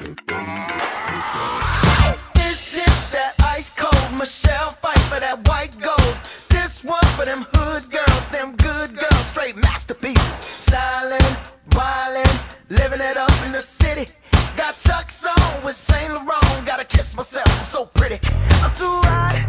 This is that ice cold Michelle Pfeiffer that white gold. This one for them hood girls, them good girls, straight masterpieces. Styling, wildin', living it up in the city. Got Chuck's on with Saint Laurent. Gotta kiss myself, I'm so pretty. I'm too hot.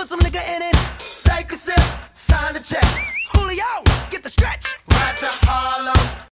Put some nigga in it. Take a sip, sign the check. Julio, get the stretch.